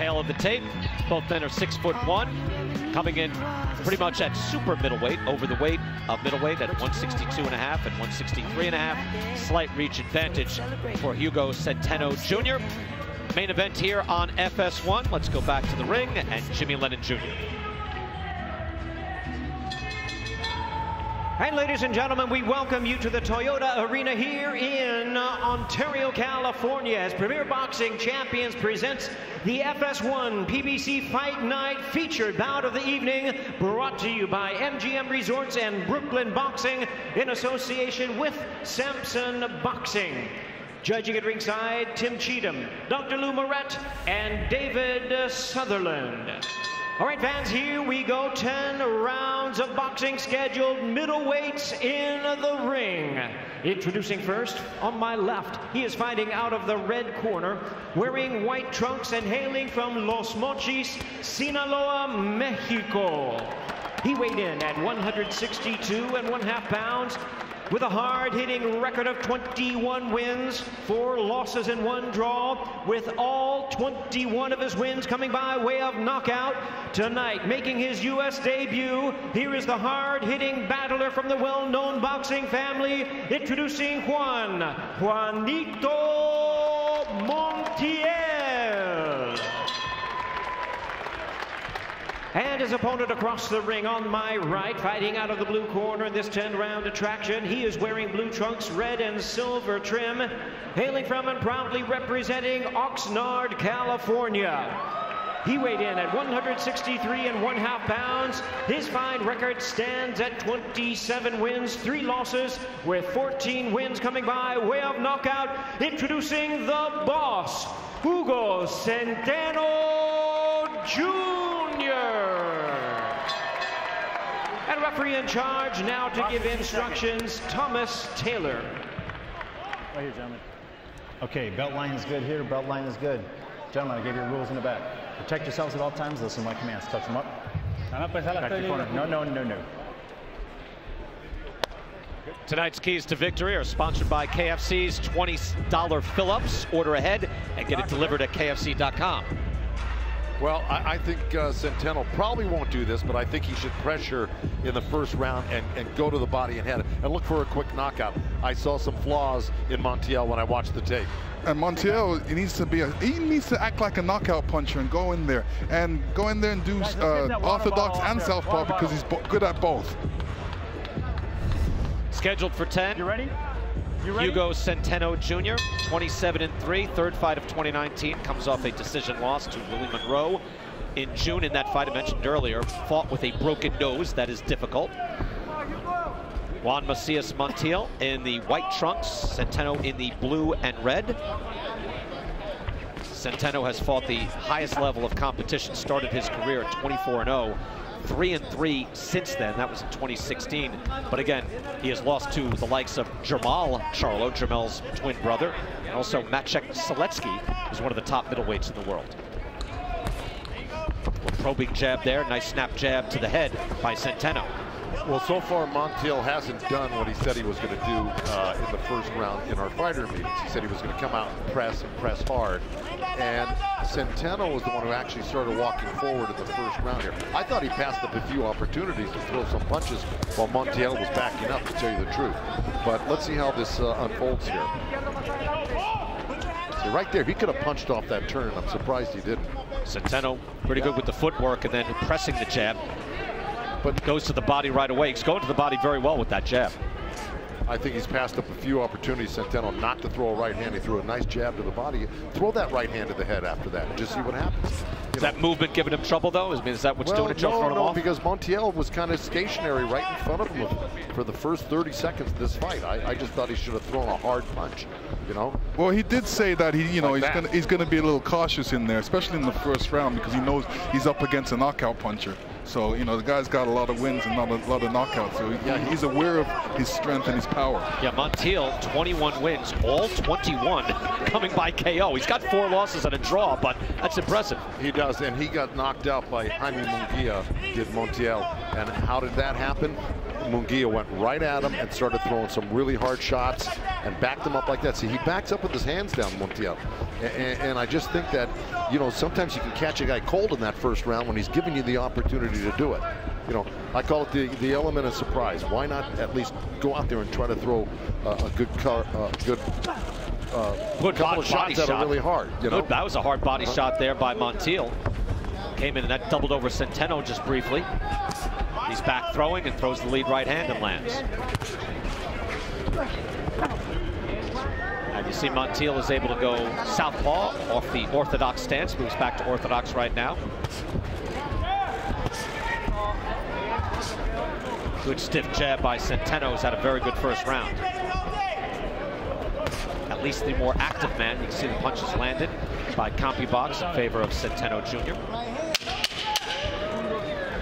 Tail of the tape. Both men are six foot one, coming in pretty much at super middleweight, over the weight of middleweight at 162 and a half and 163 and a half. Slight reach advantage for Hugo Centeno Jr. Main event here on FS1. Let's go back to the ring and Jimmy Lennon Jr. And ladies and gentlemen, we welcome you to the Toyota Arena here in uh, Ontario, California, as Premier Boxing Champions presents the FS1 PBC Fight Night featured bout of the evening, brought to you by MGM Resorts and Brooklyn Boxing in association with Sampson Boxing. Judging at ringside, Tim Cheatham, Dr. Lou Moret, and David Sutherland. All right, fans, here we go. 10 rounds of boxing scheduled, middleweights in the ring. Introducing first, on my left, he is fighting out of the red corner, wearing white trunks and hailing from Los Mochis, Sinaloa, Mexico. He weighed in at 162 and one half pounds with a hard-hitting record of 21 wins, four losses and one draw, with all 21 of his wins coming by way of knockout. Tonight, making his U.S. debut, here is the hard-hitting battler from the well-known boxing family, introducing Juan Juanito Montiel. And his opponent across the ring on my right, fighting out of the blue corner in this 10-round attraction. He is wearing blue trunks, red and silver trim, hailing from and proudly representing Oxnard, California. He weighed in at 163 and one half pounds. His fine record stands at 27 wins, three losses, with 14 wins coming by way of knockout. Introducing the boss, Hugo Centeno Jr. And referee in charge now to give instructions, Thomas Taylor. Right here, gentlemen. Okay, belt line is good here, belt line is good. Gentlemen, I gave you rules in the back. Protect yourselves at all times, listen to my commands. Touch them up. Back to corner. No, no, no, no. Tonight's keys to victory are sponsored by KFC's $20 fill-ups. Order ahead and get it delivered at KFC.com. Well, I, I think uh, Centeno probably won't do this, but I think he should pressure in the first round and, and go to the body and head and look for a quick knockout. I saw some flaws in Montiel when I watched the tape. And Montiel, he needs to be a, he needs to act like a knockout puncher and go in there and go in there and do uh, orthodox and southpaw because he's good at both. Scheduled for 10. You ready? Hugo Centeno Jr., 27 and 3, third fight of 2019, comes off a decision loss to Willie Monroe in June. In that fight I mentioned earlier, fought with a broken nose. That is difficult. Juan Macias Montiel in the white trunks, Centeno in the blue and red. Centeno has fought the highest level of competition, started his career at 24 0 three and three since then. That was in 2016. But again, he has lost to the likes of Jermall Charlo, Jermell's twin brother, and also Maciek Sulecki, who's one of the top middleweights in the world. Probing jab there, nice snap jab to the head by Centeno. Well, so far Montiel hasn't done what he said he was going to do uh, in the first round in our fighter meetings. He said he was going to come out and press and press hard. And Centeno was the one who actually started walking forward in the first round here. I thought he passed up a few opportunities to throw some punches while Montiel was backing up, to tell you the truth. But let's see how this uh, unfolds here. See, right there, he could have punched off that turn. I'm surprised he didn't. Centeno pretty good with the footwork and then pressing the jab but goes to the body right away. He's going to the body very well with that jab. I think he's passed up a few opportunities, Centeno, not to throw a right hand. He threw a nice jab to the body. Throw that right hand to the head after that and just see what happens. You is know. that movement giving him trouble, though? Is, is that what's well, doing it, Joe, no, no, him off? because Montiel was kind of stationary right in front of him for the first 30 seconds of this fight. I, I just thought he should have thrown a hard punch, you know? Well, he did say that he, you know, Like he's that. gonna he's gonna be a little cautious in there, especially in the first round because he knows he's up against a knockout puncher. So you know the guy's got a lot of wins and not a lot of knockouts. So he, Yeah, he's aware of his strength and his power. Yeah, Montiel, 21 wins, all 21 coming by KO. He's got four losses and a draw, but that's impressive. He does, and he got knocked out by Jaime Munguia, did Montiel. And how did that happen? Munguia went right at him and started throwing some really hard shots and backed him up like that. See, he backs up with his hands down, Montiel. And, and, I just think that, you know, sometimes you can catch a guy cold in that first round when he's giving you the opportunity to do it. You know, I call it the, the element of surprise. Why not at least go out there and try to throw uh, a good car, uh, good uh, good couple of shots that are really hard. You know? Good, that was a hard body uh -huh. shot there by Montiel. Came in and that doubled over Centeno just briefly. He's back throwing and throws the lead right hand and lands. And you see Montiel is able to go southpaw off the orthodox stance, moves back to orthodox right now. Good stiff jab by Centeno. He's had a very good first round. At least the more active man. You can see the punches landed by CompuBox in favor of Centeno Jr.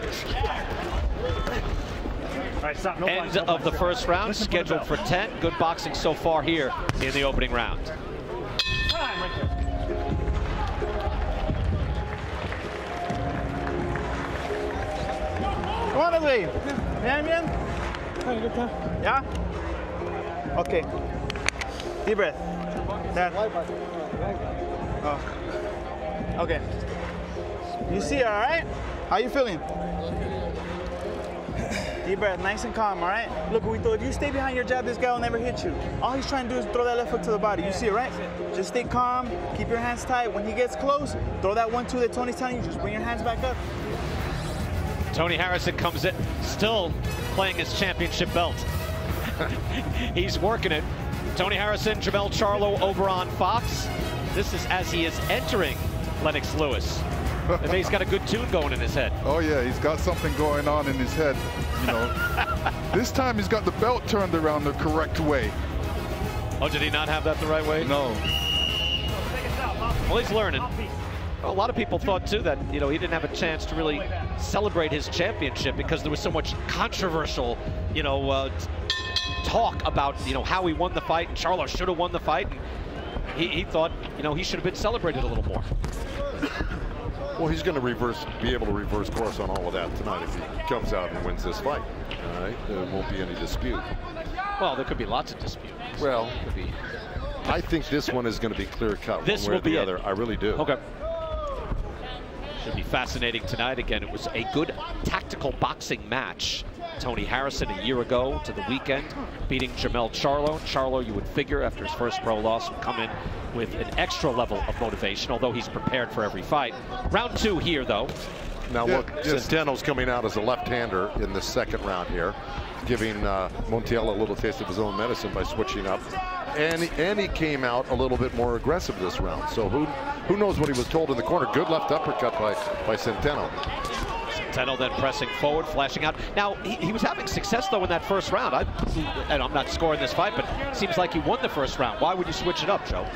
Right, stop, no End of the first round, scheduled for, for 10. Good boxing so far here in the opening round. Come on, Lee. Bien, bien. Yeah? Okay. Deep breath. Dad. Oh. Okay. You see, all right? How you feeling? Deep breath, nice and calm, all right? Look, Huito, if you stay behind your jab, this guy will never hit you. All he's trying to do is throw that left hook to the body. You see it, right? Just stay calm, keep your hands tight. When he gets close, throw that one, two that Tony's telling you, just bring your hands back up. Tony Harrison comes in, still playing his championship belt. he's working it. Tony Harrison, Jermell Charlo over on Fox. This is as he is entering Lennox Lewis. I he's got a good tune going in his head. Oh yeah, he's got something going on in his head. You know, this time he's got the belt turned around the correct way. Oh, did he not have that the right way? No. Well, he's learning. A lot of people thought too that you know he didn't have a chance to really celebrate his championship because there was so much controversial, you know, uh, talk about you know how he won the fight and Charlo should have won the fight. And he, he thought you know he should have been celebrated a little more. Well, he's going to reverse, be able to reverse course on all of that tonight if he comes out and wins this fight. All right, there won't be any dispute. Well, there could be lots of dispute. Well, could be. I think this one is going to be clear cut. This one will be the other. I really do. Okay. Should be fascinating tonight. Again, it was a good tactical boxing match. Tony Harrison a year ago to the weekend, beating Jermell Charlo. Charlo, you would figure, after his first pro loss, would come in with an extra level of motivation, although he's prepared for every fight. Round two here, though. Now yeah, look, yes. Centeno's coming out as a left-hander in the second round here, giving uh, Montiel a little taste of his own medicine by switching up. And, and he came out a little bit more aggressive this round. So who who knows what he was told in the corner. Good left uppercut by, by Centeno. Centeno then pressing forward, flashing out. Now, he, he, was having success, though, in that first round. I, and I'm not scoring this fight, but it seems like he won the first round. Why would you switch it up, Joe?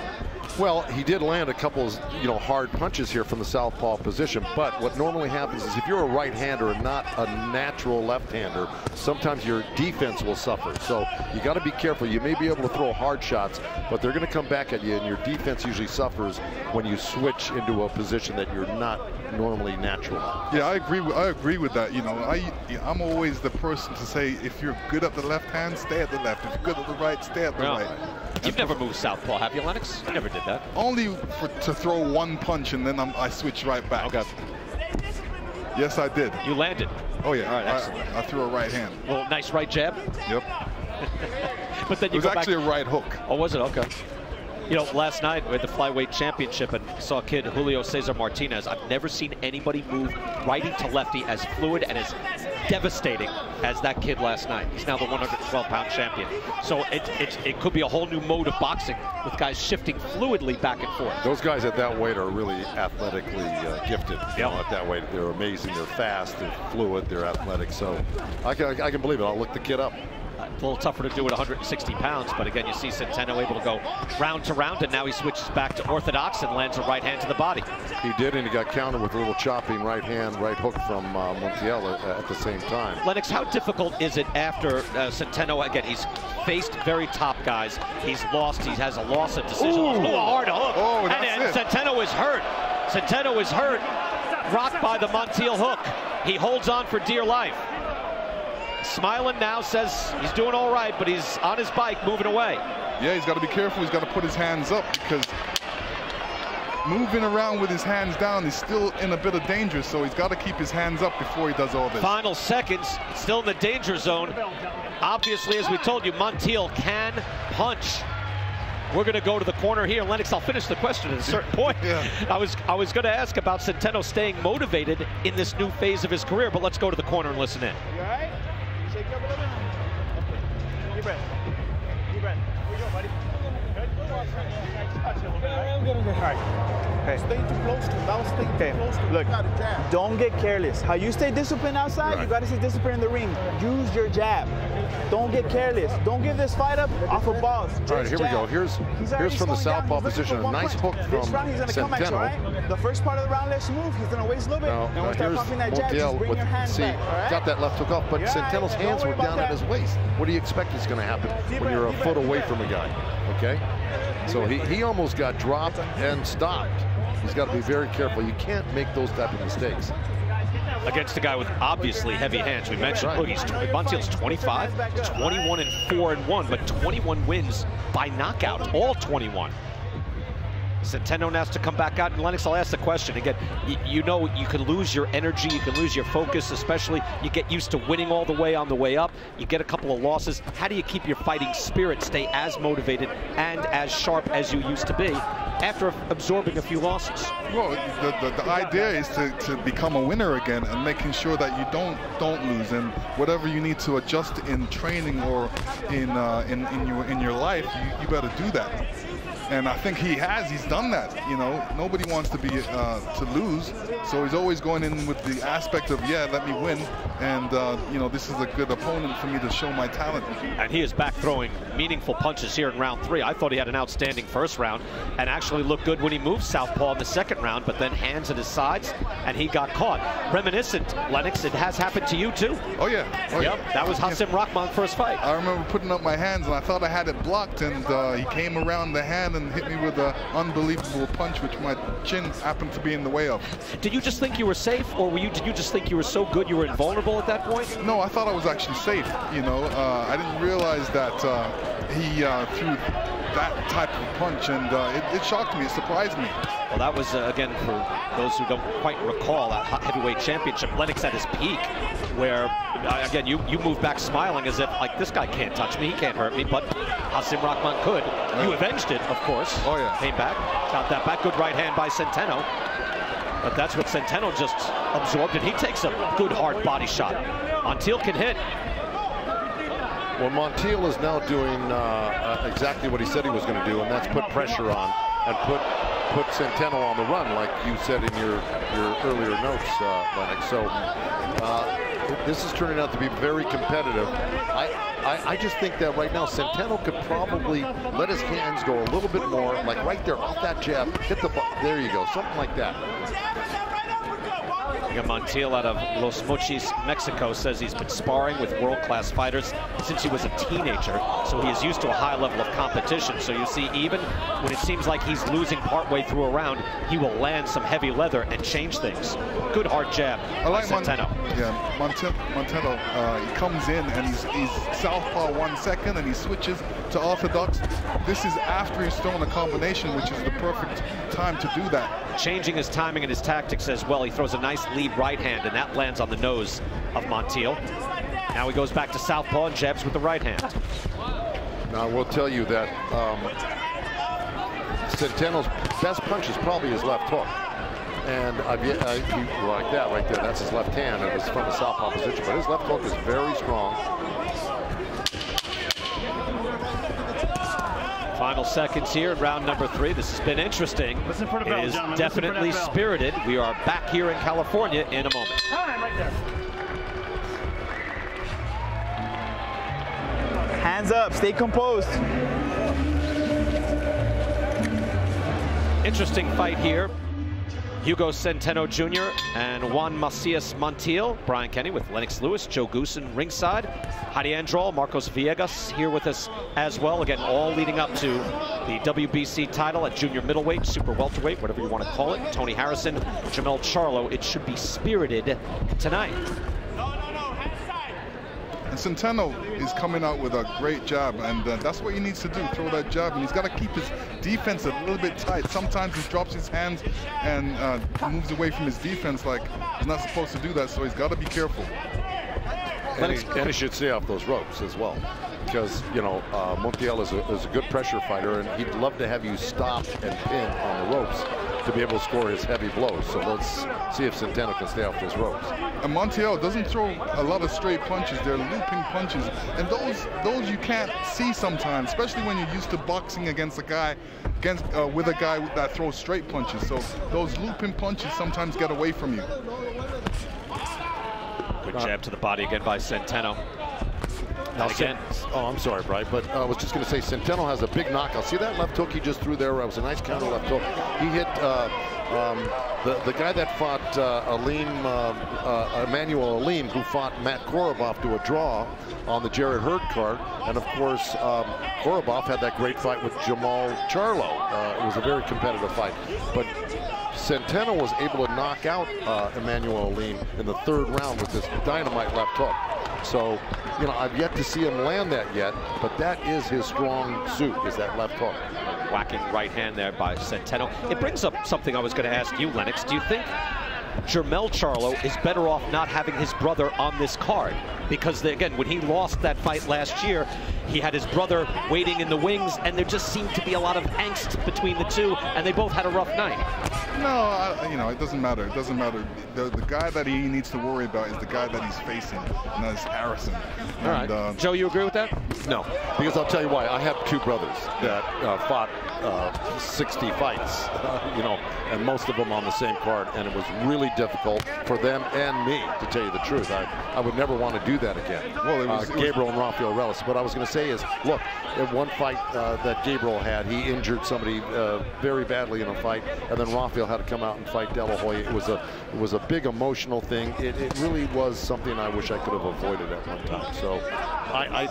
Well, he did land a couple of, you know, hard punches here from the southpaw position, but what normally happens is if you're a right-hander and not a natural left-hander, sometimes your defense will suffer. So you got to be careful. You may be able to throw hard shots, but they're going to come back at you, and your defense usually suffers when you switch into a position that you're not normally natural. Yeah, I agree. I agree with that. You know, I I'm always the person to say if you're good at the left hand, stay at the left. If you're good at the right, stay at the right. You've never moved southpaw, have you, Lennox? You never did that. Only for, to throw one punch and then I'm, i switch right back. Okay. Yes, I did. You landed. Oh yeah. All right, excellent. I, I threw a right hand. Well, nice right jab. Yep. but then you it was actually back. a right hook. Oh, was it? Okay. You know, last night we had the flyweight championship and saw a kid, Julio Cesar Martinez. I've never seen anybody move righty to lefty as fluid and as devastating as that kid last night. He's now the 112-pound champion. So it, it, it could be a whole new mode of boxing with guys shifting fluidly back and forth. Those guys at that weight are really athletically uh, gifted. Yep. You know, at that weight, they're amazing. They're fast. They're fluid. They're athletic. So I can, I can believe it. I'll look the kid up. A little tougher to do at 160 pounds, but again, you see Centeno able to go round to round, and now he switches back to orthodox and lands a right hand to the body. He did, and he got countered with a little chopping right hand, right hook from uh, Montiel at, at, the same time. Lennox, how difficult is it after uh, Centeno, again, he's faced very top guys. He's lost, he has a loss of decision. Ooh, Ooh a hard hook. Oh, and, and Centeno is hurt. Centeno is hurt, rocked by the Montiel hook. He holds on for dear life. Smiling now, says he's doing all right, but he's on his bike moving away. Yeah, he's got to be careful. He's got to put his hands up because moving around with his hands down, he's still in a bit of danger, so he's got to keep his hands up before he does all this. Final seconds, still in the danger zone. Obviously, as we told you, Montiel can punch. We're going to go to the corner here. Lennox, I'll finish the question at a certain point. Yeah. I was I was going to ask about Centeno staying motivated in this new phase of his career, but let's go to the corner and listen in. Deep breath. Deep breath. Here you go, buddy. Good. Touch it a little bit, right? All right. Okay. Stay too close to. That staying Okay, too close to look, jab. don't get careless. How you stay disciplined outside, you gotta stay disciplined in the ring. Use your jab. Don't get careless. Don't give this fight up off of balls. Just All right, here we go. Here's- here's from the southpaw position. A nice hook This from round he's gonna come at you, Centeno. right? The first part of the round, let's move. He's gonna waste a little bit. Now, and we'll uh, start here's pumping that jab. Just bring with, your hands see, back, right? got that left hook off, but right. Centeno's Don't hands were down at his waist. What do you expect is going to happen Deep when you're a foot away from a guy? Okay? So he, he almost got dropped and stopped. He's got to be very careful. You can't make those type of mistakes. Against a guy with obviously heavy hands. We mentioned, Right. he's Montiel's 25, 21 and 4 and 1, but 21 wins by knockout, all 21. Centeno has to come back out. And Lennox, I'll ask the question again. You know, you can lose your energy, you can lose your focus, especially you get used to winning all the way on the way up. You get a couple of losses. How do you keep your fighting spirit, stay as motivated and as sharp as you used to be after absorbing a few losses? Well, the, the, the idea is to, to become a winner again and making sure that you don't don't lose and whatever you need to adjust in training or in uh, in, in your in your life, you, you better do that. And I think he has. He's done that. You know, nobody wants to be uh, to lose, so he's always going in with the aspect of yeah, let me win, and uh, you know, this is a good opponent for me to show my talent. And he is back throwing meaningful punches here in round three. I thought he had an outstanding first round and actually looked good when he moved southpaw in the second round, but then hands at his sides and he got caught. Reminiscent, Lennox, it has happened to you too. Oh yeah. Oh, Yep, yeah. that was Hasim Rahman first fight. I remember putting up my hands and I thought I had it blocked and uh, he came around the hand and hit me with an unbelievable punch which my chin happened to be in the way of. Did you just think you were safe or were you, did you just think you were so good you were invulnerable at that point? No, I thought I was actually safe, you know. Uh, I didn't realize that uh, he uh, threw that type of punch and uh, it, it shocked me, it surprised me. Well, that was, uh, again, for those who don't quite recall, that hot heavyweight championship, Lennox at his peak, where, uh, again, you, you moved back smiling as if, like, this guy can't touch me, he can't hurt me, but Hasim Rahman could. You avenged it, of course. Oh, yeah. Came back, got that back. Good right hand by Centeno. But that's what Centeno just absorbed, and he takes a good hard body shot. Montiel can hit. Well, Montiel is now doing uh, uh, exactly what he said he was going to do, and that's put pressure on and put put Centeno on the run, like you said in your your earlier notes, uh, Lennox. So uh, this is turning out to be very competitive. I, I I just think that right now Centeno could probably let his hands go a little bit more, like right there off that jab, hit the bu- there you go, something like that. Montiel out of Los Mochis, Mexico, says he's been sparring with world-class fighters since he was a teenager, so he is used to a high level of competition. So you see, even when it seems like he's losing partway through a round, he will land some heavy leather and change things. Good hard jab I like by Mon- Centeno. yeah, Montero. Uh, he comes in and he's, he's southpaw one second and he switches to orthodox. This is after he's thrown a combination, which is the perfect time to do that. Changing his timing and his tactics as well. He throws a nice lead right hand, and that lands on the nose of Montiel. Now he goes back to southpaw and jabs with the right hand. Now, I will tell you that um, Centeno's best punch is probably his left hook. And uh, he, like that right there, that's his left hand. It was from the southpaw position, but his left hook is very strong. Final seconds here in round number three. This has been interesting. Listen for the bell, is gentlemen. Listen for definitely bell. spirited. We are back here in California in a moment. Time right there. Hands up, stay composed. Interesting fight here. Hugo Centeno Jr. and Juan Macias Montiel. Brian Kenny with Lennox Lewis, Joe Goossen ringside. Heidi Androl, Marcos Villegas here with us as well. Again, all leading up to the WBC title at junior middleweight, super welterweight, whatever you want to call it. Tony Harrison, Jermell Charlo. It should be spirited tonight. And Centeno is coming out with a great jab, and uh, that's what he needs to do, throw that jab. And he's got to keep his defense a little bit tight. Sometimes he drops his hands and uh, moves away from his defense like he's not supposed to do that, so he's got to be careful. And he, and he should stay off those ropes as well because you know uh, Montiel is a, is a good pressure fighter, and he'd love to have you stop and pin on the ropes to be able to score his heavy blows. So let's see if Centeno can stay off those ropes. And Montiel doesn't throw a lot of straight punches. They're looping punches, and those those you can't see sometimes, especially when you're used to boxing against a guy against uh, with a guy that throws straight punches. So those looping punches sometimes get away from you. Good jab to the body again by Centeno. Now, again. Oh, I'm sorry, Bright, but uh, I was just going to say Centeno has a big knockout. See that left hook he just threw there? It was a nice counter left hook. He hit uh, um, the, the guy that fought uh, Aleem, uh, uh, Immanuwel Aleem, who fought Matt Korobov to a draw on the Jarrett Hurd card. And of course, um, Korobov had that great fight with Jermall Charlo. Uh, it was a very competitive fight. But Centeno was able to knock out uh, Immanuwel Aleem in the third round with this dynamite left hook. So, you know, I've yet to see him land that yet, but that is his strong suit, is that left hook. Whacking right hand there by Centeno. It brings up something I was going to ask you, Lennox. Do you think Jermell Charlo is better off not having his brother on this card? Because, again, when he lost that fight last year, he had his brother waiting in the wings, and there just seemed to be a lot of angst between the two, and they both had a rough night. No, I, you know, it doesn't matter. It doesn't matter. The, the guy that he needs to worry about is the guy that he's facing, and that's Harrison. All right. Uh, Joe, you agree with that? No, because I'll tell you why. I have two brothers that uh, fought uh, 60 fights, you know, and most of them on the same card, and it was really difficult for them and me, to tell you the truth. I, I would never want to do that again. Well, it was, uh, Gabriel and Rafael Ruelas. What I was going to say is, look, in one fight uh, that Gabriel had, he injured somebody uh, very badly in a fight, and then Rafael had to come out and fight De La Hoya. It was a it was a big emotional thing. It, it really was something I wish I could have avoided at one time. So I,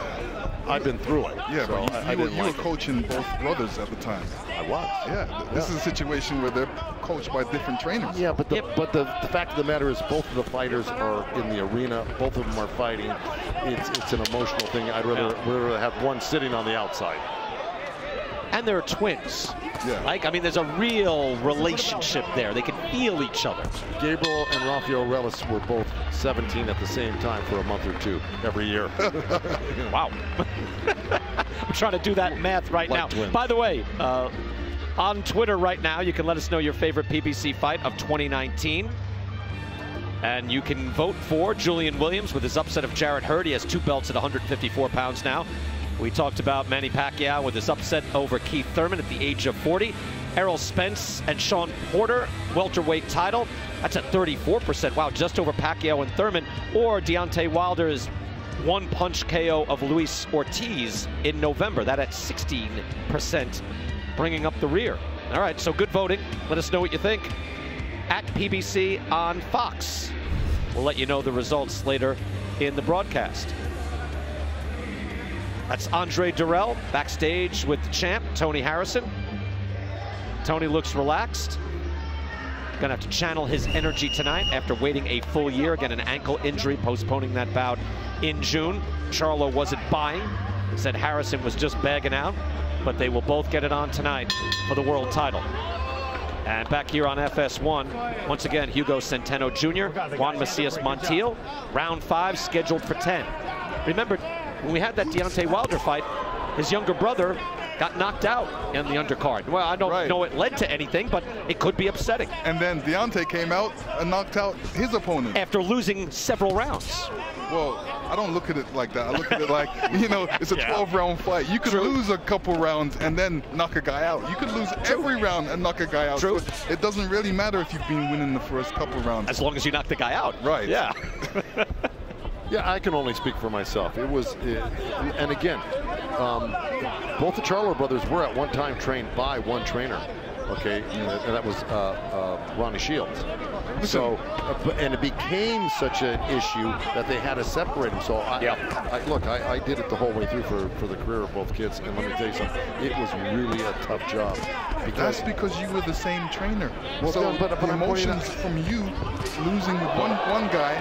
I have been through it. Yeah, so but you, I, you, I were, you like were coaching both brothers at the time. I was. Yeah, this Yeah. is a situation where they're coached by different trainers. Yeah, but the but the, the fact of the matter is, both of the fighters are in the arena. Both of them are fighting. It's it's an emotional thing. I'd rather rather have one sitting on the outside. And they're twins. Yeah. Like, I mean, there's a real relationship there. They can feel each other. Gabriel and Rafael Ruelas were both 17 at the same time for a month or two every year. Wow. I'm trying to do that math right Like now. twins. By the way, uh, on Twitter right now, you can let us know your favorite PBC fight of 2019. And you can vote for Julian Williams with his upset of Jarrett Hurd. He has two belts at 154 pounds now. We talked about Manny Pacquiao with his upset over Keith Thurman at the age of 40. Errol Spence and Sean Porter, welterweight title. That's at 34%. Wow, just over Pacquiao and Thurman. Or Deontay Wilder's one punch KO of Luis Ortiz in November. That at 16%, bringing up the rear. All right, so good voting. Let us know what you think at PBC on Fox. We'll let you know the results later in the broadcast. That's Andre Durrell backstage with the champ, Tony Harrison. Tony looks relaxed. Gonna have to channel his energy tonight after waiting a full year. Again, an ankle injury, postponing that bout in June. Charlo wasn't buying. Said Harrison was just bagging out, but they will both get it on tonight for the world title. And back here on FS1, once again, Hugo Centeno Jr., Juan Macias Montiel, round five scheduled for 10. Remember, when we had that Deontay Wilder fight, his younger brother got knocked out in the undercard. Well, I don't Right. know it led to anything, but it could be upsetting And then Deontay came out and knocked out his opponent. after losing several rounds. Well, I don't look at it like that. I look at it like, you know, it's a 12 round fight. You could True. lose a couple rounds and then knock a guy out. You could lose every round and knock a guy out. True. So it doesn't really matter if you've been winning the first couple rounds. As long as you knock the guy out. Right. Yeah. Yeah, I can only speak for myself. It was, uh, and again, um, both the Charlo brothers were at one time trained by one trainer. Okay, and that was uh, uh, Ronnie Shields. So, uh, and it became such an issue that they had to separate them. So, I, Yep. I, look, I, I did it the whole way through for, for the career of both kids, and let me tell you something, it was really a tough job because That's because you were the same trainer. Well, so but- but the emotions from you losing one one guy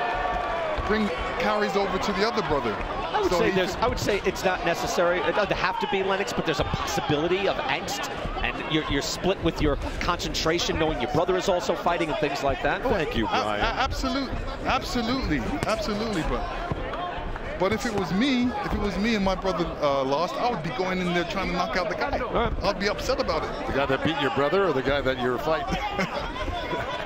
bring carries over to the other brother. I would So say there's. I would say it's not necessary. It doesn't have to be Lennox, but there's a possibility of angst, and you're, you're split with your concentration, knowing your brother is also fighting and things like that. Thank you, Brian. absolutely, absolutely, absolutely. But but if it was me, if it was me and my brother uh, lost, I would be going in there trying to knock out the guy. right. I'd be upset about it. The guy that beat your brother or the guy that you're fighting?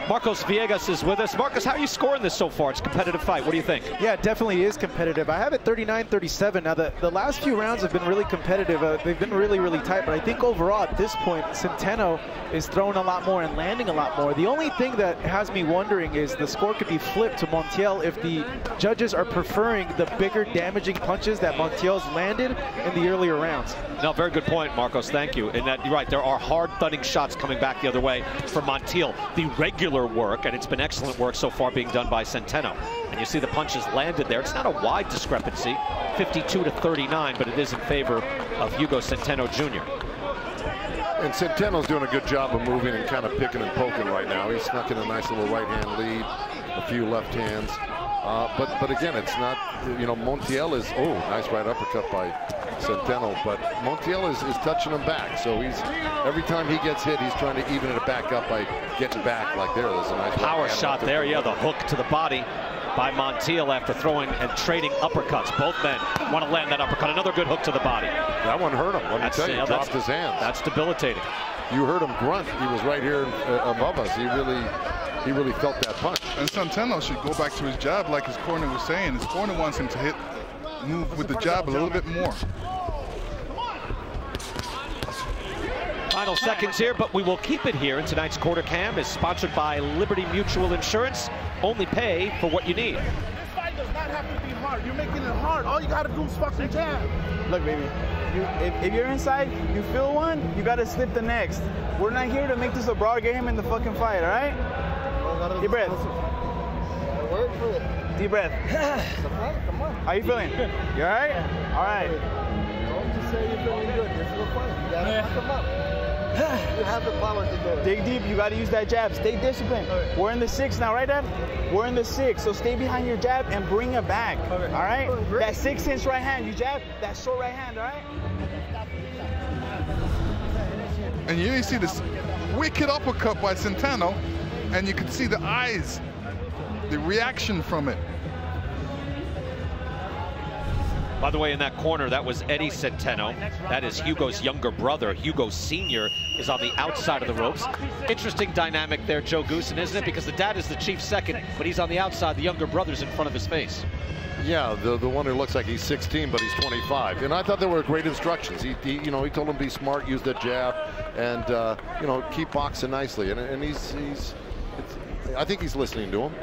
Marcos Villegas is with us. Marcos, how are you scoring this so far? It's a competitive fight. What do you think? Yeah, it definitely is competitive. I have it 39-37. Now, the, the last few rounds have been really competitive. Uh, they've been really, really tight. But I think overall, at this point, Centeno is throwing a lot more and landing a lot more. The only thing that has me wondering is the score could be flipped to Montiel if the judges are preferring the bigger, damaging punches that Montiel's landed in the earlier rounds. No, very good point, Marcos. Thank you. And that you're right. There are hard thudding shots coming back the other way for Montiel. The regular work, and it's been excellent work so far being done by Centeno. And you see the punches landed there. It's not a wide discrepancy, 52 to 39, but it is in favor of Hugo Centeno Jr. And Centeno's doing a good job of moving and kind of picking and poking right now. He's snuck in a nice little right hand lead, a few left hands. Uh, but but again, it's not, you know, Montiel is, oh, nice right uppercut by Centeno. But Montiel is, is touching him back. So he's, every time he gets hit, he's trying to even it back up by getting back like there. There's a nice Power shot there. Yeah, the hook to the body by Montiel after throwing and trading uppercuts. Both men want to land that uppercut. Another good hook to the body. That one hurt him. Let me That's, tell you, yeah, dropped his hands. That's debilitating. You heard him grunt. He was right here uh, above us. He really, he really felt that punch. And Centeno should go back to his jab, like his corner was saying. His corner wants him to hit, move with the jab a little bit more. Final seconds here, but we will keep it here. And tonight's quarter cam is sponsored by Liberty Mutual Insurance. Only pay for what you need. This fight does not have to be hard. You're making it hard. All you gotta do is fucking jab. Look, baby, you, if, if you're inside, you feel one, you gotta slip the next. We're not here to make this a broad game in the fucking fight, all right? Deep breath. Deep breath. Come on. How you feeling? You all right? All right. you have the power to Dig deep. You got to use that jab. Stay disciplined. We're in the six now, right, Dad? We're in the six. So stay behind your jab and bring it back. All right? That six inch right hand. You jab. That short right hand. All right? And you see this wicked uppercut by Centeno, and you can see the eyes, the reaction from it. By the way, in that corner, that was Eddie Centeno. That is Hugo's younger brother. Hugo Sr. is on the outside of the ropes. Interesting dynamic there, Joe Goossen, isn't it? Because the dad is the chief second, but he's on the outside. The younger brother's in front of his face. Yeah, the the one who looks like he's 16, but he's 25. And I thought they were great instructions. He, he you know, he told him be smart, use the jab, and uh, you know, keep boxing nicely. And, and he's he's, it's, I think he's listening to him.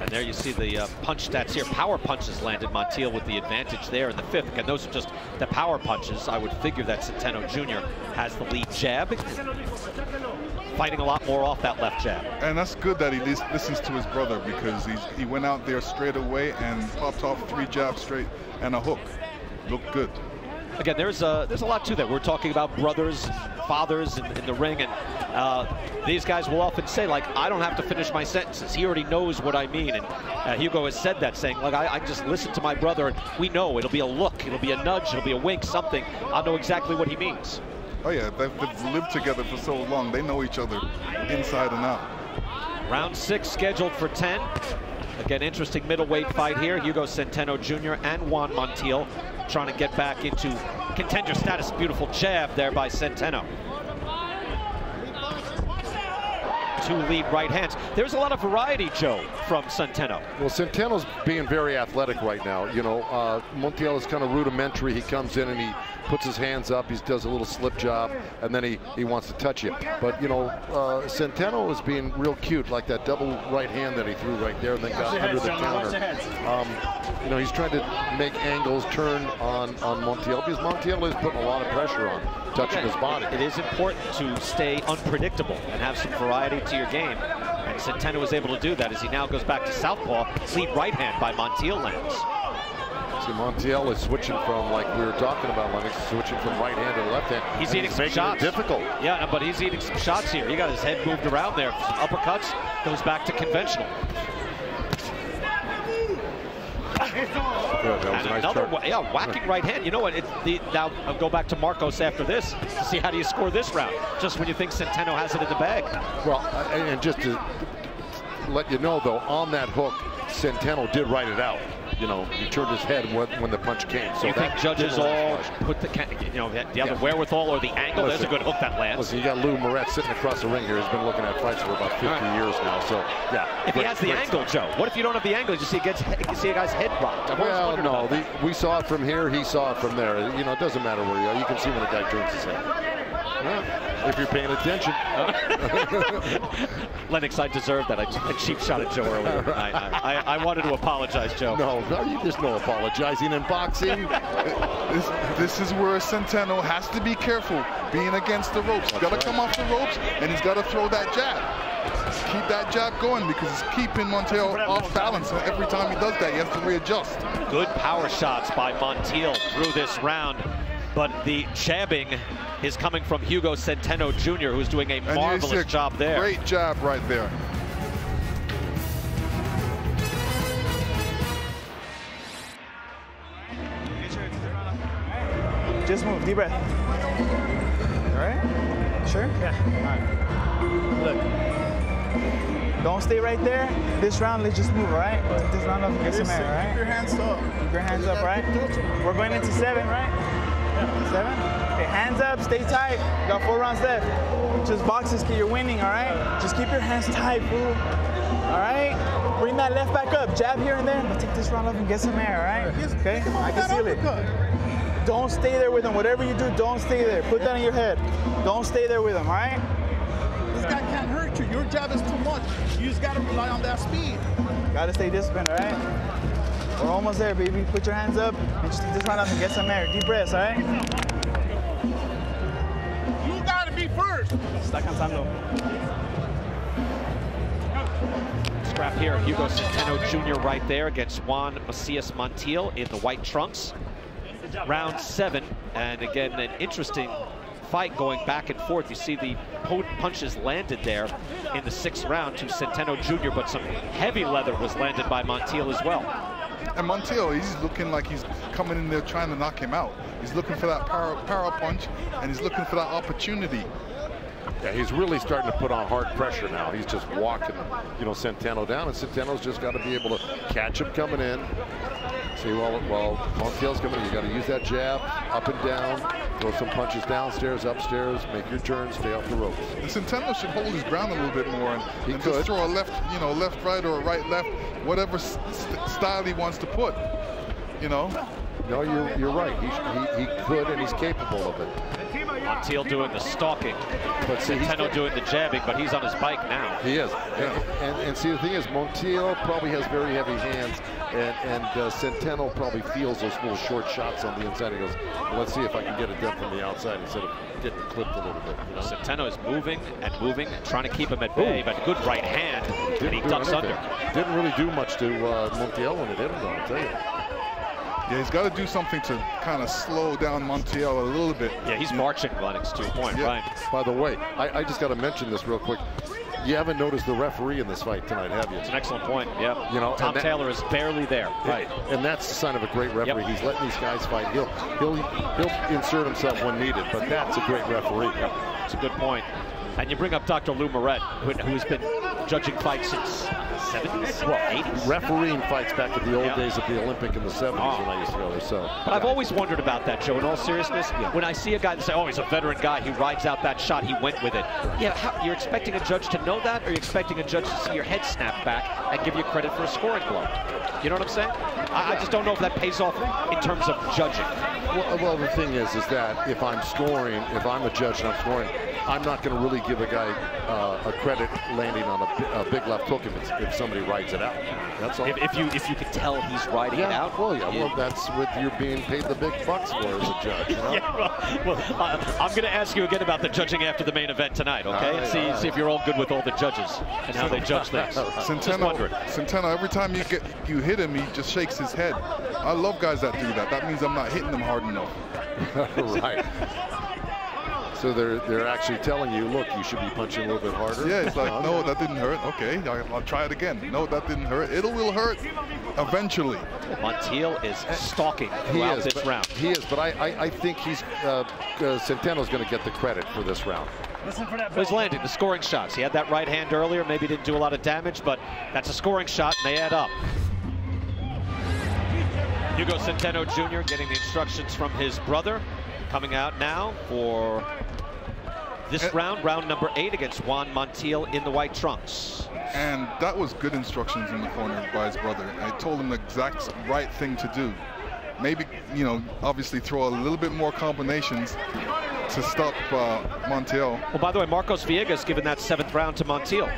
And there you see the uh, punch stats here. Power punches landed Montiel with the advantage there in the fifth. And those are just the power punches. I would figure that Centeno Jr. has the lead jab. Fighting a lot more off that left jab. And that's good that he lis- listens to his brother because he's, he went out there straight away and popped off three jabs straight and a hook. Looked good. Again, there's a, there's a lot to that. We're talking about brothers, fathers in, in the ring, and uh, these guys will often say, like, I don't have to finish my sentences. He already knows what I mean. And uh, Hugo has said that, saying, like, I, I just listen to my brother, and we know it'll be a look, it'll be a nudge, it'll be a wink, something. I'll know exactly what he means. Oh yeah, they've, they've lived together for so long. They know each other inside and out. Round six scheduled for 10. Again, interesting middleweight fight here. Hugo Centeno Jr. and Juan Montiel trying to get back into contender status. Beautiful jab there by Centeno. Two lead right hands. There's a lot of variety, Joe, from Centeno. Well, Centeno's being very athletic right now. You know, uh, Montiel is kind of rudimentary. He comes in and he puts his hands up. He does a little slip job, and then he, he wants to touch you. But, you know, uh, Centeno is being real cute, like that double right hand that he threw right there and then got under the counter. Um, you know, he's trying to make angles turn on, on Montiel because Montiel is putting a lot of pressure on, touching his body. It is important to stay unpredictable and have some variety to your game. And Centeno was able to do that as he now goes back to southpaw. Lead right hand by Montiel lands. See, Montiel is switching from, like we were talking about, Lennox, switching from right hand to left hand. He's and eating some shots. difficult. Yeah, but he's eating some shots here. He got his head moved around there. Some uppercuts, goes back to conventional. Good, that was a nice another, turn. yeah, whacking right hand. You know what? It's the, now I'll go back to Marcos after this to see how do you score this round. Just when you think Centeno has it in the bag. Well, and and just to let you know, though, on that hook, Centeno did write it out. You know, he turned his head when, when the punch came. So you think judges all put the you know the the other Yeah. wherewithal or the angle? There's a good hook that lands. Listen, you got Lou Moret sitting across the ring here. He's been looking at fights for about 50 Right. years now. So, yeah. if he has the great angle, Joe, what if you don't have the angle? You see, gets, you see a guy's head rocked. I've Well, no, the, we saw it from here. He saw it from there. You know, it doesn't matter where you are. You can see when a guy turns his head. Well, if you're paying attention. Lennox, I deserve that. I, I cheap shot at Joe earlier. I, I, I, I wanted to apologize, Joe. No, no, you- there's no apologizing in boxing. This, this is where Centeno has to be careful being against the ropes. He's got to come off the ropes and he's got to throw that jab. Keep that jab going because it's keeping Montiel off balance. And every time he does that, he has to readjust. Good power shots by Montiel through this round. But the jabbing is coming from Hugo Centeno Jr., who's doing a And marvelous a job there. Great jab right there. Just move, deep breath. All right? Sure? Yeah. All right. Look. Don't stay right there. This round, let's just move, all right? This round up and get some air, all Keep your hands up. Keep your hands up, right? We're going into seven, right? Seven? Okay, hands up, stay tight. You got four rounds left. Just boxes, kid, you're winning, all right? Just keep your hands tight, fool. All right? Bring that left back up. Jab here and there. Take this round up and get some air, all right? Okay? I can feel it. Don't stay there with him. Whatever you do, don't stay there. Put that in your head. Don't stay there with him, all right? This guy can't hurt you. Your jab is too much. You just gotta rely on that speed. Gotta stay disciplined, all right? We're almost there, baby. Put your hands up and just take this round up and get some air. Deep breaths, all right? You gotta be first. Está cansando. Scrap here, Hugo Centeno Jr. right there against Juan Macias Montiel in the white trunks. Round seven, and again, an interesting fight going back and forth. You see the punches landed there in the sixth round to Centeno Jr., but some heavy leather was landed by Montiel as well. And Montiel, he's looking like he's coming in there trying to knock him out. He's looking for that power, power punch, and he's looking for that opportunity. Yeah, he's really starting to put on hard pressure now. He's just walking, you know, Centeno down, and Centeno's just got to be able to catch him coming in. See, well, well, Montiel's coming in. You got to use that jab up and down, throw some punches downstairs, upstairs, make your turn, stay off the ropes. And Centeno should hold his ground a little bit more and, He and could. just throw a left, you know, left, right, or a right, left, whatever st- style he wants to put. You know, No, you're you're right. He, he, he could, and he's capable of it. Montiel doing the stalking, But see, he's Centeno doing the jabbing, but he's on his bike now. He is. And, and, and see, the thing is, Montiel probably has very heavy hands, and, and uh, Centeno probably feels those little short shots on the inside. He goes, well, let's see if I can get it done from the outside instead of getting clipped a little bit. You know? Centeno is moving and moving and trying to keep him at bay, but good right hand, and he ducks anything. under. Didn't really do much to uh, Montiel when it hit him, though, I'll tell you. yeah, he's got to do something to kind of slow down Montiel a little bit. Yeah, he's marching Lennox to a point, Yeah. right? By the way, I, I just got to mention this real quick. You haven't noticed the referee in this fight tonight, have you? It's an excellent point. Yeah. You know, Tom that- Taylor is barely there. Right, and that's the sign of a great referee. Yep. He's letting these guys fight. He'll he'll he'll insert himself when needed, but that's a great referee. It's a good point. And you bring up Dr. Lou Moret, who, who's been judging fights since 70s, well, 80s. Refereeing fights back in the old Yeah. days of the Olympic in the 70s Oh. Ah. when I used to go there. So, But I've always wondered about that, Joe. In all seriousness, when I see a guy that say, "Oh, he's a veteran guy. He rides out that shot. He went with it." Yeah, how, you're expecting a judge to know that, or you're expecting a judge to see your head snap back and give you credit for a scoring blow? You know what I'm saying? I, I just don't know if that pays off in terms of judging. well, well, the thing is, is that if I'm scoring, if I'm a judge and I'm scoring, I'm not going to really give a guy uh, a credit landing on a, a big left hook if, it's, if somebody rides it out. That's all. If, if you if you can tell he's riding it out. well, yeah, you- well, that's what you're being paid the big bucks for as a judge. You know? Yeah, well, well uh, I'm going to ask you again about the judging after the main event tonight, okay? All right, and see, all right. see if you're all good with all the judges and how they judge things. Centeno. Centeno, every time you get you hit him, he just shakes his head. I love guys that do that. That means I'm not hitting them hard enough. right. So they're they're actually telling you, look, you should be punching a little bit harder. Yeah, it's like, no, that didn't hurt. Okay, I- I'll try it again. No, that didn't hurt. It will hurt eventually. Montiel is stalking He throughout is, this but, round. He is, but I, I, I think he's uh, uh, Centeno's going to get the credit for this round. Well, he's landing the scoring shots. He had that right hand earlier, maybe didn't do a lot of damage, but that's a scoring shot, and they add up. Hugo Centeno Jr. getting the instructions from his brother, coming out now for this Uh, round, round number eight against Juan Montiel in the white trunks. And that was good instructions in the corner by his brother. I told him the exact right thing to do. Maybe, you know, obviously throw a little bit more combinations to stop uh, Montiel. Well, by the way, Marcos Villegas given that seventh round to Montiel.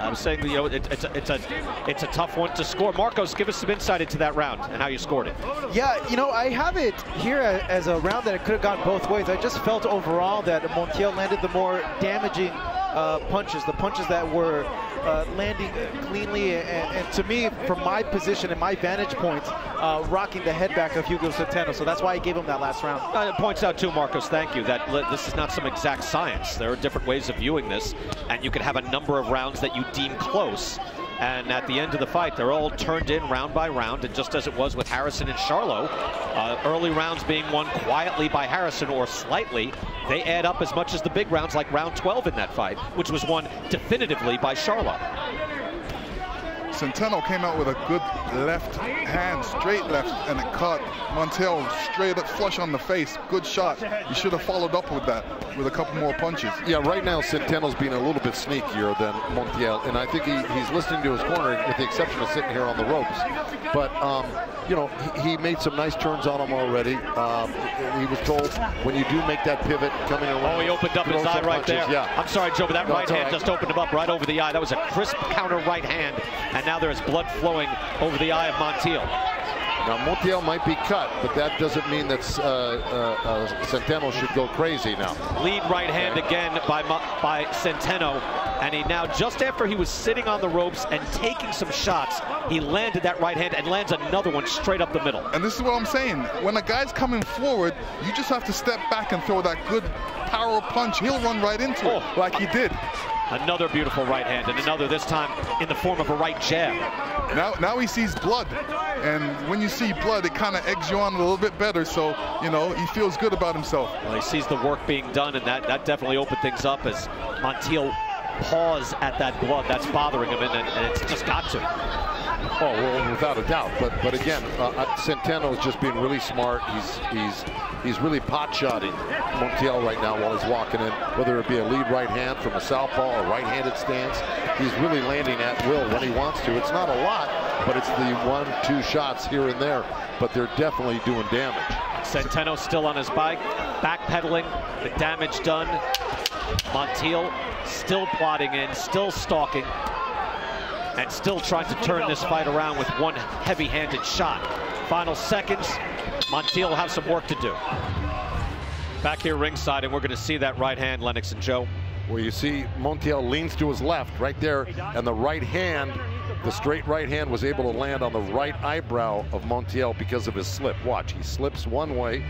I was saying, you know, it, it's, a, it's, a, it's a tough one to score. Marcos, give us some insight into that round and how you scored it. Yeah, you know, I have it here as a round that it could have gone both ways. I just felt overall that Montiel landed the more damaging uh, punches, the punches that were uh, landing cleanly, and, and to me, from my position and my vantage point, uh, rocking the head back of Hugo Centeno. So that's why I gave him that last round. Uh, it points out too, Marcos, thank you, that this is not some exact science. There are different ways of viewing this, and you can have a number of rounds that you deem close. And at the end of the fight, they're all turned in round by round, and just as it was with Harrison and Charlo, uh, early rounds being won quietly by Harrison or slightly, they add up as much as the big rounds, like round 12 in that fight, which was won definitively by Charlo. Centeno came out with a good left hand, straight left, and it caught Montiel straight up flush on the face. Good shot. You should have followed up with that with a couple more punches. Yeah, right now Centeno's being a little bit sneakier than Montiel, and I think he, he's listening to his corner, with the exception of sitting here on the ropes. But um, you know, he, he made some nice turns on him already. Um, he was told when you do make that pivot coming around. Oh, he opened up his eye right punches. there. Yeah. I'm sorry, Joe, but that No, right hand right. just opened him up right over the eye. That was a crisp counter right hand, and now there's blood flowing over the eye of Montiel. Now Montiel might be cut, but that doesn't mean that uh, uh, uh, Centeno should go crazy now. Lead right hand again by by Centeno, and he now just after he was sitting on the ropes and taking some shots, he landed that right hand and lands another one straight up the middle. And this is what I'm saying. When a guy's coming forward, you just have to step back and throw that good power punch. He'll run right into it, oh. like he did. Another beautiful right hand, and another this time in the form of a right jab. Now, now he sees blood, and when you see blood, it kind of eggs you on a little bit better. So, you know, he feels good about himself. Well, he sees the work being done, and that, that definitely opened things up as Montiel paws at that blood that's bothering him, and, and it's just got to. Oh, well, without a doubt. But but again, uh, uh, Centeno is just being really smart. He's he's he's really pot shotting Montiel right now while he's walking in, whether it be a lead right hand from a southpaw or right-handed stance. He's really landing at will when he wants to. It's not a lot, but it's the one, two shots here and there. But they're definitely doing damage. Centeno still on his bike, backpedaling, the damage done. Montiel still plotting in, still stalking, and still trying to turn this fight around with one heavy-handed shot. Final seconds, Montiel will have some work to do. Back here ringside, and we're going to see that right hand, Lennox and Joe. Well, you see Montiel leans to his left right there, and the right hand, the straight right hand was able to land on the right eyebrow of Montiel because of his slip. Watch, he slips one way,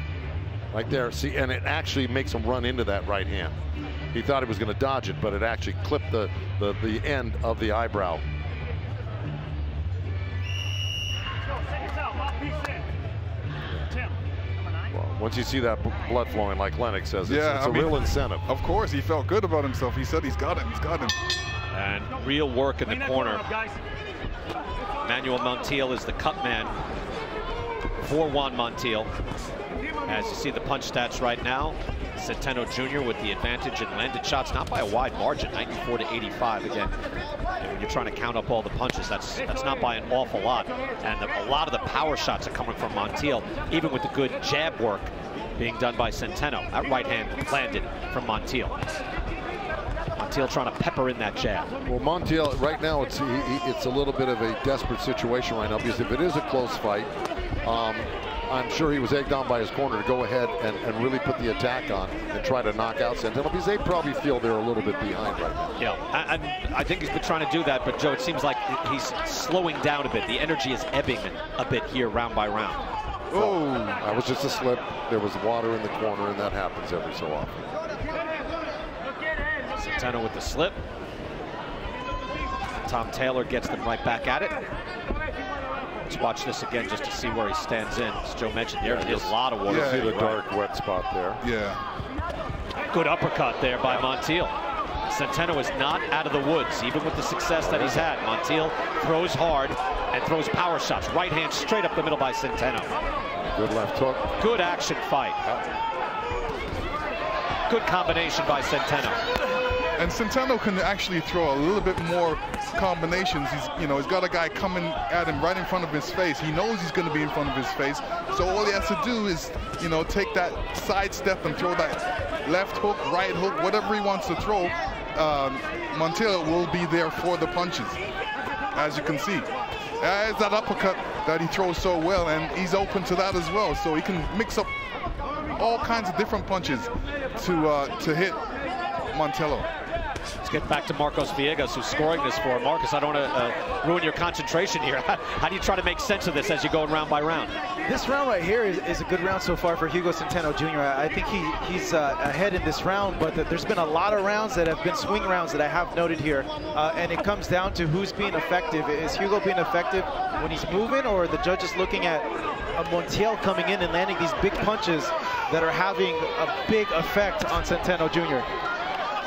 right there. See, and it actually makes him run into that right hand. He thought he was going to dodge it, but it actually clipped the, the, the end of the eyebrow. Well, once you see that blood flowing, like Lennox says, it's, Yeah, it's a I mean- real incentive. Of course, he felt good about himself. He said he's got him. He's got him. And real work in the corner. Manuel Montiel is the cut man for Juan Montiel. As you see the punch stats right now, Centeno Jr. with the advantage and landed shots, not by a wide margin, 94 to 85. Again, when you're trying to count up all the punches, that's that's not by an awful lot. And the, a lot of the power shots are coming from Montiel, even with the good jab work being done by Centeno. That right hand landed from Montiel. Montiel trying to pepper in that jab. Well, Montiel, right now, it's he, he- it's a little bit of a desperate situation right now because if it is a close fight, um, I'm sure he was egged on by his corner to go ahead and, and really put the attack on and try to knock out Centeno because they probably feel they're a little bit behind right now. Yeah, and I think he's been trying to do that, but Joe, it seems like he's slowing down a bit. The energy is ebbing a bit here, round by round. Oh, that was just a slip. There was water in the corner, and that happens every so often. Centeno with the slip. Tom Taylor gets them right back at it. Let's watch this again just to see where he stands in. As Joe mentioned, there Yeah, is a lot of water. Yeah, See the dark, wet spot there. Yeah. Good uppercut there by Montiel. Centeno is not out of the woods, even with the success that he's had. Montiel throws hard and throws power shots. Right hand straight up the middle by Centeno. Good left hook. Good action fight. Good combination by Centeno. And Centeno can actually throw a little bit more combinations. He's, you know, he's got a guy coming at him right in front of his face. He knows he's going to be in front of his face. So all he has to do is, you know, take that side step and throw that left hook, right hook, whatever he wants to throw. Um, Montiel will be there for the punches, as you can see. There's that uppercut that he throws so well, and he's open to that as well. So he can mix up all kinds of different punches to uh, to hit Montiel. Let's get back to Marcos Villegas, who's scoring this for Marcos. I don't want to uh, ruin your concentration here. How do you try to make sense of this as you go round by round? This round right here is, is a good round so far for Hugo Centeno Jr. I, think he, he's uh, ahead in this round, but the, there's been a lot of rounds that have been swing rounds that I have noted here, uh, and it comes down to who's being effective. Is Hugo being effective when he's moving, or the judges looking at a Montiel coming in and landing these big punches that are having a big effect on Centeno Jr.?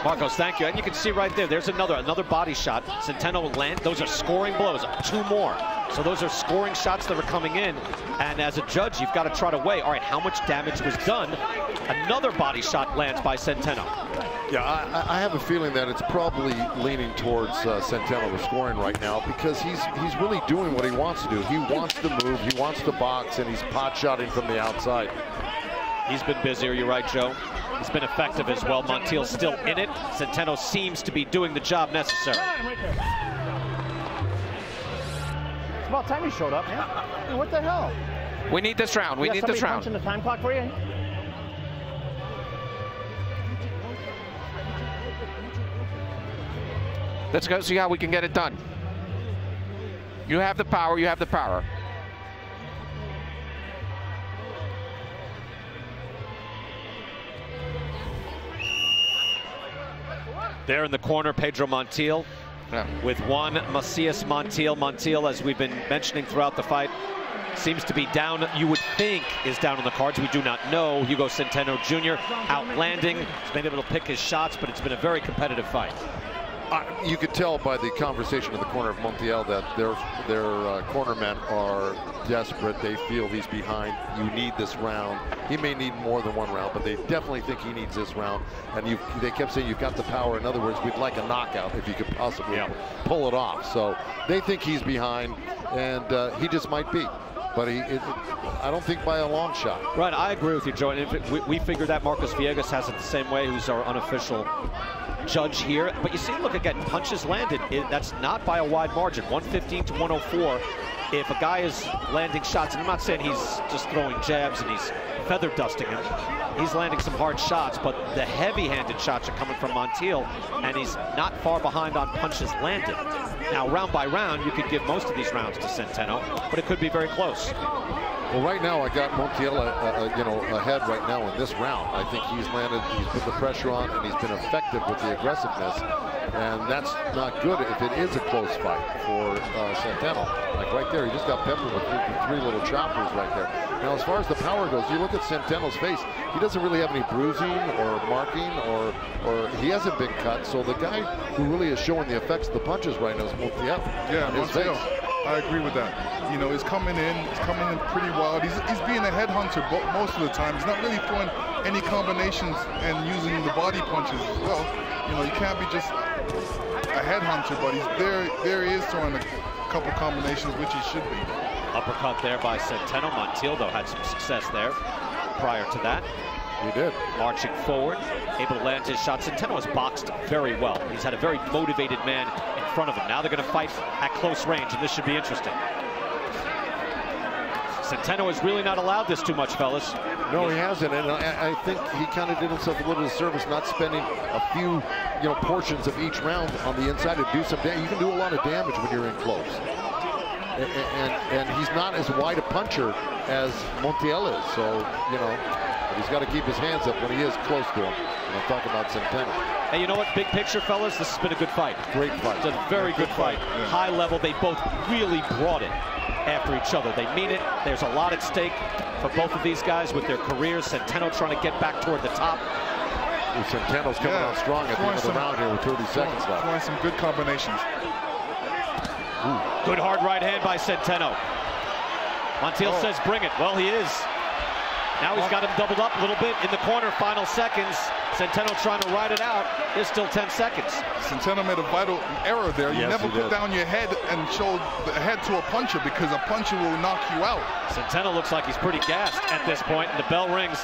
Marcos, thank you. And you can see right there, there's another another body shot. Centeno land. Those are scoring blows. Two more. So those are scoring shots that are coming in. And as a judge, you've got to try to weigh, all right, how much damage was done? Another body shot lands by Centeno. Yeah, I, I have a feeling that it's probably leaning towards uh, Centeno the scoring right now because he's he's really doing what he wants to do. He wants to move, he wants to box, and he's pot shotting from the outside. He's been busier, you're right, Joe. He's been effective as well. Montiel's still in it. Centeno seems to be doing the job necessary. It's about time you showed up, man. Hey, what the hell? We need this round. We You got need this somebody round. punching the time clock for you? Let's go see how we can get it done. You have the power. You have the power. There in the corner, Pedro Montiel Yeah. with Juan Macias Montiel. Montiel, as we've been mentioning throughout the fight, seems to be down, you would think is down on the cards. We do not know. Hugo Centeno Jr. outlanding. He's been able to pick his shots, but it's been a very competitive fight. Uh, you could tell by the conversation in the corner of Montiel that their their uh, cornermen are desperate. They feel he's behind. You need this round. He may need more than one round, but they definitely think he needs this round. And you, they kept saying you've got the power. In other words, we'd like a knockout if you could possibly Yeah. pull it off. So they think he's behind, and uh, he just might be. But he, it, I don't think by a long shot. Right, I agree with you, Joe. And we, we figured that Marcos Villegas has it the same way, who's our unofficial judge here. But you see, look again, punches landed. It, that's not by a wide margin, 115 to 104. If a guy is landing shots, and I'm not saying he's just throwing jabs and he's feather dusting him, he's landing some hard shots, but the heavy-handed shots are coming from Montiel, and he's not far behind on punches landed. Now, round by round, you could give most of these rounds to Centeno, but it could be very close. Well, right now I got Montiel, uh, uh, you know, ahead right now in this round. I think he's landed, he's put the pressure on, and he's been effective with the aggressiveness. And that's not good if it is a close fight for uh, Centeno. Like right there, he just got peppered with three, three little choppers right there. Now, as far as the power goes, you look at Centeno's face. He doesn't really have any bruising or marking, or or he hasn't been cut. So the guy who really is showing the effects of the punches right now is Montiel. Yeah, on Montiel. face. I agree with that. You know, he's coming in, he's coming in pretty wild. He's, he's being a headhunter most of the time. He's not really throwing any combinations and using the body punches as well. You know, you can't be just a headhunter, but he's there. There he is throwing a couple combinations, which he should be. Uppercut there by Centeno. Montiel, though, had some success there prior to that. He did. Marching forward, able to land his shots. Centeno has boxed very well. He's had a very motivated man front of him. Now they're going to fight at close range, and this should be interesting. Centeno has really not allowed this too much, fellas. No, he hasn't, and I, I think he kind of did himself a little disservice not spending a few, you know, portions of each round on the inside to do some damage. You can do a lot of damage when you're in close. and, and, and he's not as wide a puncher as Montiel is. So, you know, he's got to keep his hands up when he is close to him. And I'm talking about Centeno. Hey, you know what? Big picture, fellas, this has been a good fight. Great fight. It's a very good fight. High level. They both really brought it after each other. They mean it. There's a lot at stake for both of these guys with their careers. Centeno trying to get back toward the top. Centeno's coming Yeah. out strong at the end of the Throwing round here with 30 seconds left. Throwing some good combinations. Good hard right hand by Centeno. Montiel Oh. says bring it. Well, he is. Now he's got him doubled up a little bit in the corner. Final seconds. Centeno trying to ride it out. There's still 10 seconds. Centeno made a vital error there. You Yes, never put did. down your head and show the head to a puncher because a puncher will knock you out. Centeno looks like he's pretty gassed at this point, and the bell rings,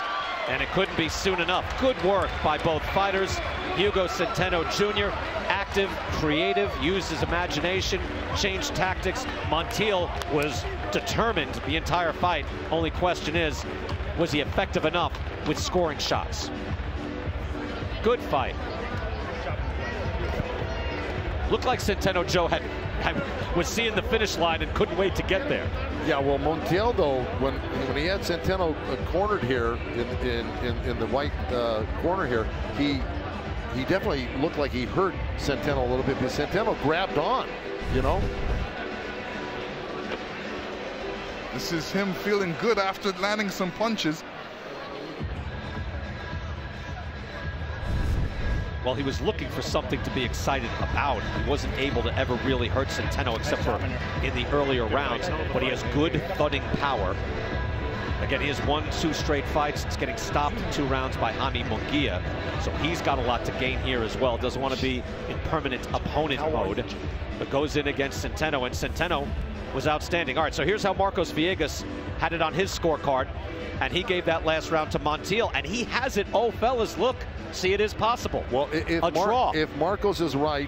and it couldn't be soon enough. Good work by both fighters. Hugo Centeno Jr., active, creative, used his imagination, changed tactics. Montiel was determined the entire fight. Only question is, was he effective enough with scoring shots? Good fight. Looked like Centeno Joe had, had was seeing the finish line and couldn't wait to get there. Yeah, well, Montiel, though, when when he had Centeno uh, cornered here in in, in, in the white uh, corner here, he he definitely looked like he hurt Centeno a little bit but Centeno grabbed on, you know. This is him feeling good after landing some punches. Well, he was looking for something to be excited about. He wasn't able to ever really hurt Centeno except for in the earlier rounds, but he has good thudding power. Again, he has won two straight fights. It's getting stopped in two rounds by Jaime Munguia. So he's got a lot to gain here as well. Doesn't want to be in permanent opponent mode, but goes in against Centeno, and Centeno was outstanding. All right, so here's how Marcos Villegas had it on his scorecard, and he gave that last round to Montiel, and he has it. Oh, fellas, look, see it is possible. Well, if, a Mar- draw. if Marcos is right,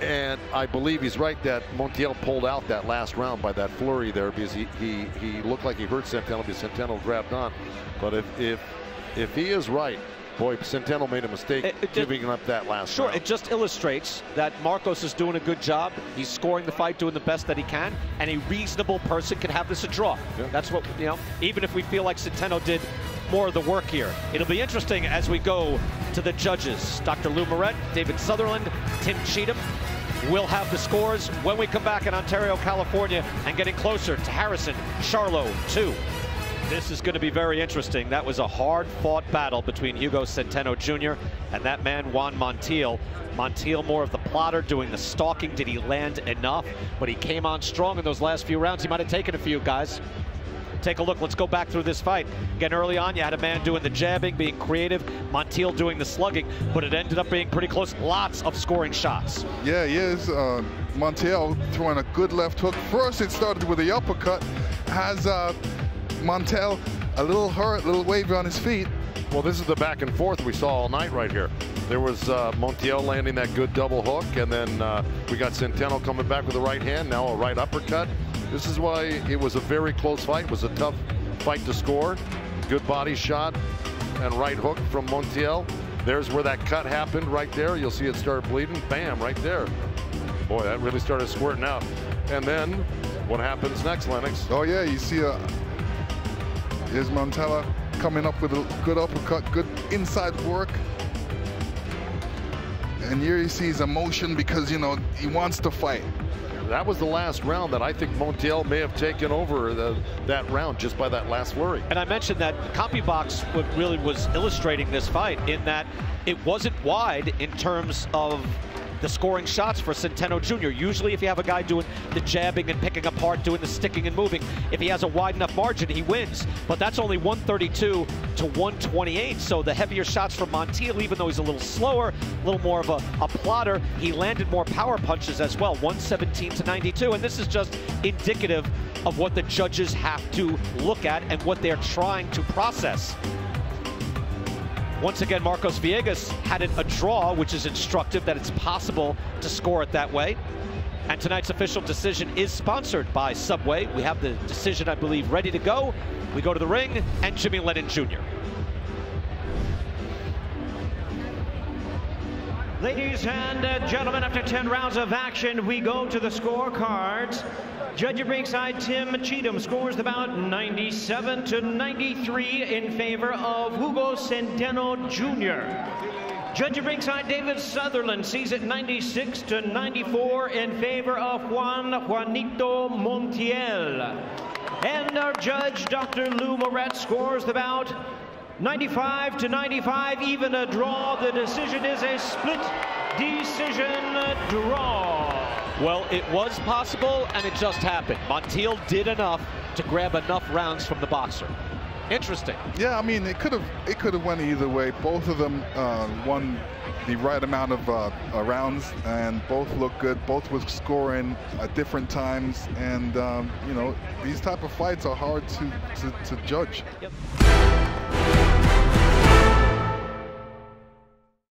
and I believe he's right that Montiel pulled out that last round by that flurry there because he he, he looked like he hurt Centeno because Centeno grabbed on. But if if if he is right, boy, Centeno made a mistake It- it giving up that last Sure, round. it just illustrates that Marcos is doing a good job. He's scoring the fight, doing the best that he can, and a reasonable person can have this a draw. Yeah. That's what, you know, even if we feel like Centeno did more of the work here. It'll be interesting as we go to the judges. Dr. Lou Moret, David Sutherland, Tim Cheatham. We'll have the scores when we come back in Ontario, California, and getting closer to Harrison, Charlo, 2. This is going to be very interesting. That was a hard-fought battle between Hugo Centeno Jr. and that man Juan Montiel. Montiel more of the plotter, doing the stalking. Did he land enough? But he came on strong in those last few rounds. He might have taken a few, guys. Take a look. Let's go back through this fight. Again, early on, you had a man doing the jabbing, being creative. Montiel doing the slugging, but it ended up being pretty close. Lots of scoring shots. Yeah, he is. Uh, Montiel throwing a good left hook. First, it started with the uppercut. Has uh, Montiel a little hurt, a little wavy on his feet. Well, this is the back and forth we saw all night right here. There was uh, Montiel landing that good double hook, and then uh, we got Centeno coming back with a right hand, now a right uppercut. This is why it was a very close fight. It was a tough fight to score. Good body shot and right hook from Montiel. There's where that cut happened right there. You'll see it start bleeding. Bam, right there. Boy, that really started squirting out. And then what happens next, Lennox? Oh yeah, you see uh, here's Montiel coming up with a good uppercut, good inside work. And here he sees his emotion because, you know, he wants to fight. That was the last round that I think Montiel may have taken over the, that round just by that last flurry. And I mentioned that CompuBox what really was illustrating this fight in that it wasn't wide in terms of the scoring shots for Centeno Jr. Usually if you have a guy doing the jabbing and picking apart, doing the sticking and moving, if he has a wide enough margin, he wins. But that's only 132 to 128. So the heavier shots from Montiel, even though he's a little slower, a little more of a, a plotter, he landed more power punches as well, 117 to 92. And this is just indicative of what the judges have to look at and what they're trying to process. Once again, Marcos Villegas had it a draw, which is instructive that it's possible to score it that way. And tonight's official decision is sponsored by Subway. We have the decision, I believe, ready to go. We go to the ring, and Jimmy Lennon Jr. Ladies and gentlemen, after 10 rounds of action, we go to the scorecards. Judge at ringside Tim Cheatham scores the bout 97 to 93 in favor of Hugo Centeno Jr. Judge at ringside David Sutherland sees it 96 to 94 in favor of Juan Juanito Montiel. And our judge, Dr. Lou Moret, scores the bout 95 to 95, even a draw. The decision is a split decision draw. Well, it was possible, and it just happened. Montiel did enough to grab enough rounds from the boxer. Interesting. Yeah, I mean, it could have it could have went either way. Both of them uh, won the right amount of uh, rounds, and both looked good. Both were scoring at different times, and um, you know, these type of fights are hard to to, to judge. Yep.